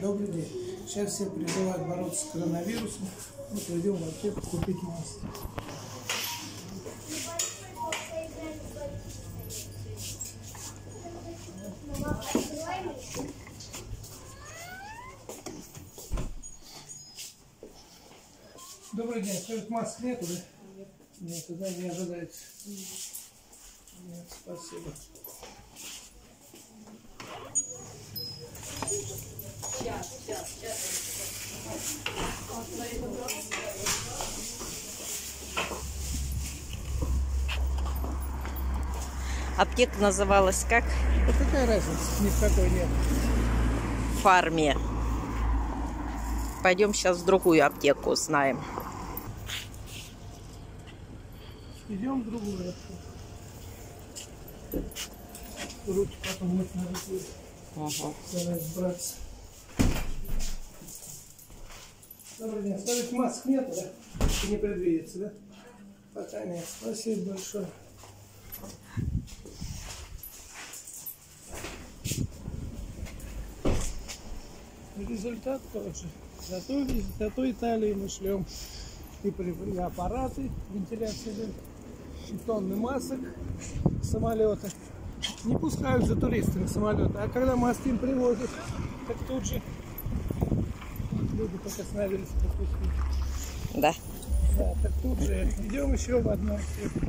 Добрый день. Сейчас все призывают бороться с коронавирусом. Мы пойдем в аптеку купить маски. Добрый день. Скажет, масок нету, да? Нет, тогда не ожидается. Нет, спасибо. Аптека называлась как? А какая разница? Ни в какой нет. Фарме. Пойдем сейчас в другую аптеку узнаем. Идем в другую. Руки потом мыть надо будет. Ага. Давай браться. Добрый день. Скажите, масок нету, да? Не предвидится, да? Пока нет. Спасибо большое. Результат тоже. Зато, зато Италии мы шлем и, при- и аппараты вентиляции, и тонны масок самолета. Не пускают за туристами самолеты, а когда им привозят, так тут же люди как остановились пропустить. Да. Да, так тут же идем еще в одну аптеку.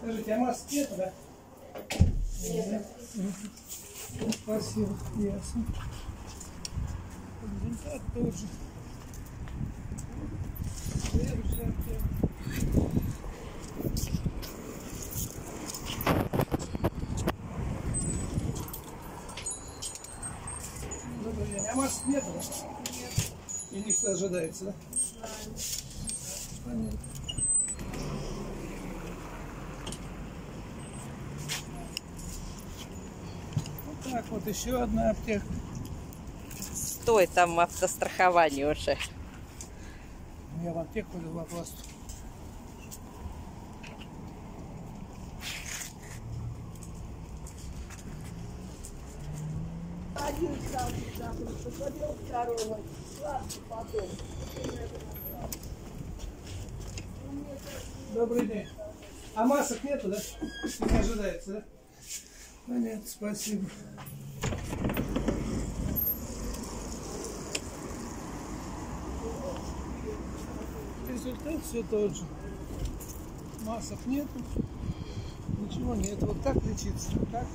Скажите, а масок нету, да? Нет. Спасибо, ясно. Результат тот же. Следующая аптека. Добрый день. А нету, да? Нет. Или что ожидается, да? Понятно. Так вот, еще одна аптека. Стой, там автострахование уже. Я в аптеку. Один сам второго, сладкий потом. Добрый день. А масок нету, да? Не ожидается, да? Понятно, спасибо. Результат все тот же. Масок нету. Ничего нет. Вот так лечиться. Так?